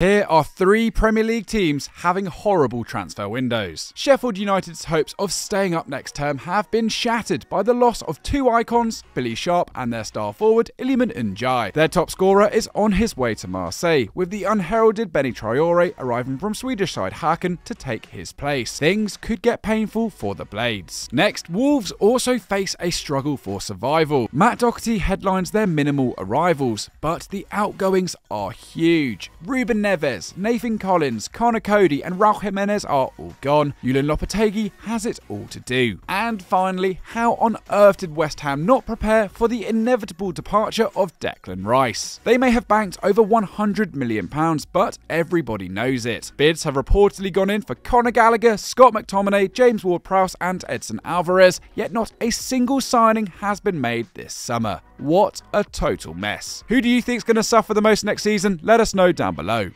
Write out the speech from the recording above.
Here are three Premier League teams having horrible transfer windows. Sheffield United's hopes of staying up next term have been shattered by the loss of two icons, Billy Sharp and their star forward, Iliman Ndiaye. Their top scorer is on his way to Marseille, with the unheralded Benie Traore arriving from Swedish side Häcken to take his place. Things could get painful for the Blades. Next, Wolves also face a struggle for survival. Matt Doherty headlines their minimal arrivals, but the outgoings are huge. Ruben Neves, Nathan Collins, Conor Coady, and Raul Jimenez are all gone. Julen Lopetegui has it all to do. And finally, how on earth did West Ham not prepare for the inevitable departure of Declan Rice? They may have banked over £100 million, but everybody knows it. Bids have reportedly gone in for Conor Gallagher, Scott McTominay, James Ward Prowse, and Edson Alvarez, yet not a single signing has been made this summer. What a total mess. Who do you think is going to suffer the most next season? Let us know down below.